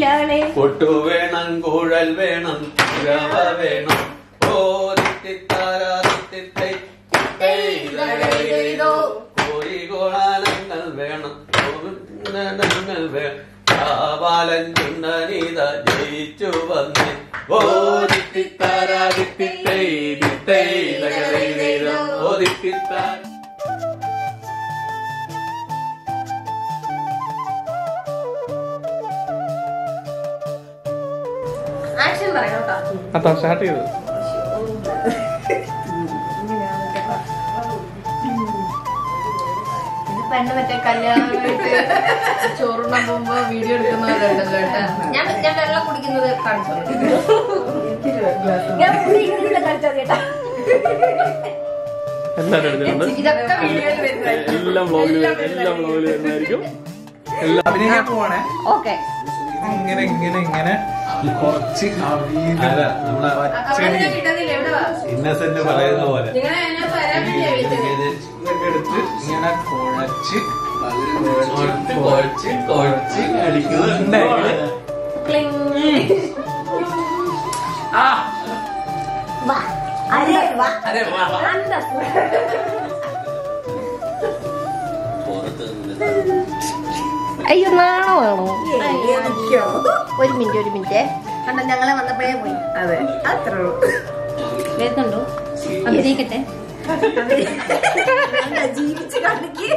കുയിലാളെ കൊട്ടു വേണം കുഴൽ വേണം കുഴവ വേണം. ഓ തിത്തിത്താരാ തിത്തിത്തൈ, തിത്തൈ, ദൈദൈദൈദോ. കോഴികോളാലങ്ങൾ വേണം ജയിച്ചു വന്നേ. ഓ ഓ അതാ സ്റ്റാർട്ട് ചെയ്തത് itu? പെണ്ണ് മറ്റേ കല്യാണമായിട്ട് ചോറുണ്ണാൻ പോകുമ്പോ വീഡിയോ എടുക്കുന്നവരുണ്ടല്ലോ കേട്ടാ ഞാൻ ഞാൻ വെള്ളം കുടിക്കുന്നത് കാണിച്ചു ഞാൻ കാണിച്ചത് കേട്ടാ എല്ലാവരും എല്ലാം വ്ളോഗിൽ എല്ലാം എല്ലാം അഭിനയിക്കാൻ പോവാണേ ഓക്കെ ഇങ്ങനെ ഇങ്ങനെ. ഇങ്ങനെ കുറച്ച് ഇന്നസെന്റ് പറയുന്ന പോലെ. എടുത്ത് ഇങ്ങനെ കുഴച്ച് കുഴച്ച് കുഴച്ച് കുഴച്ച് അടിക്കുന്നുണ്ടെങ്കിൽ അതെ വാ. പുറത്ത് അയ്യോ നാണോ ആണോ ഒരു മിനിറ്റ് ഒരു മിനിറ്റ് കണ്ടോ ഞങ്ങളെ വന്നപ്പോഴേ പോയി അതെ അത്രേ ഉള്ളൂ കേൾക്കണ്ടോ അഭിനയിക്കട്ടെ ജീവിച്ച് കാണിക്കേ